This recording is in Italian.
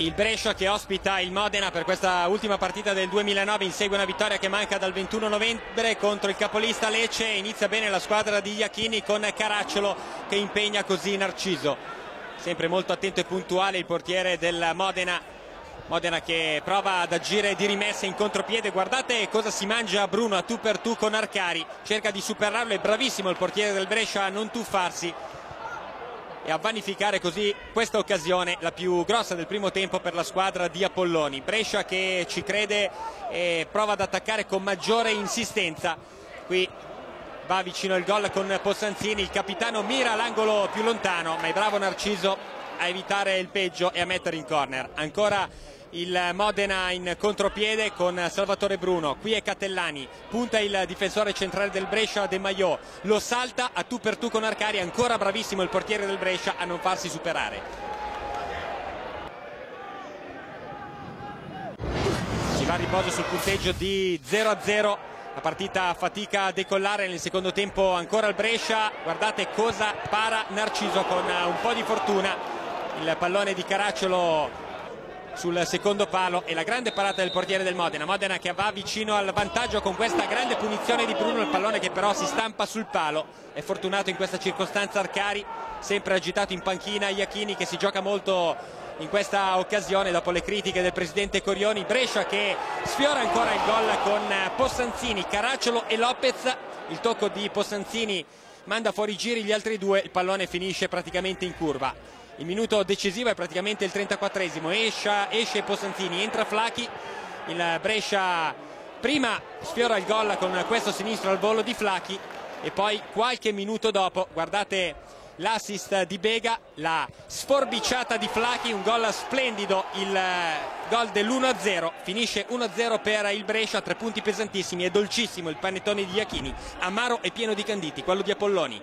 Il Brescia che ospita il Modena per questa ultima partita del 2009 insegue una vittoria che manca dal 21 novembre contro il capolista Lecce. Inizia bene la squadra di Iachini con Caracciolo che impegna così Narciso. Sempre molto attento e puntuale il portiere del Modena. Modena che prova ad agire di rimessa in contropiede. Guardate cosa si mangia Bruno a tu per tu con Arcari. Cerca di superarlo è bravissimo il portiere del Brescia a non tuffarsi e a vanificare così questa occasione, la più grossa del primo tempo per la squadra di Apolloni. Brescia che ci crede e prova ad attaccare con maggiore insistenza. Qui va vicino il gol con Possanzini, il capitano mira l'angolo più lontano, ma è bravo Narciso a evitare il peggio e a mettere in corner. Ancora il Modena in contropiede con Salvatore Bruno, qui è Catellani, punta il difensore centrale del Brescia De Maio, lo salta a tu per tu con Arcari, ancora bravissimo il portiere del Brescia a non farsi superare. Si va a riposo sul punteggio di 0 a 0 la partita fatica a decollare. Nel secondo tempo ancora il Brescia. Guardate cosa para Narciso con un po' di fortuna. Il pallone di Caracciolo sul secondo palo e la grande parata del portiere del Modena. Modena che va vicino al vantaggio con questa grande punizione di Bruno il pallone che però si stampa sul palo. È fortunato in questa circostanza Arcari sempre agitato in panchina Iachini che si gioca molto in questa occasione dopo le critiche del presidente Corioni. Brescia che sfiora ancora il gol con Possanzini, Caracciolo e Lopez. Il tocco di Possanzini manda fuori giri gli altri due il pallone finisce praticamente in curva il minuto decisivo è praticamente il 34esimo esce, esce Possanzini, entra Flachi. Il Brescia prima sfiora il gol con questo sinistro al volo di Flachi e poi qualche minuto dopo guardate l'assist di Bega la sforbiciata di Flachi un gol splendido il gol dell'1-0 finisce 1-0 per il Brescia tre punti pesantissimi è dolcissimo il panettone di Iachini amaro e pieno di canditi quello di Apolloni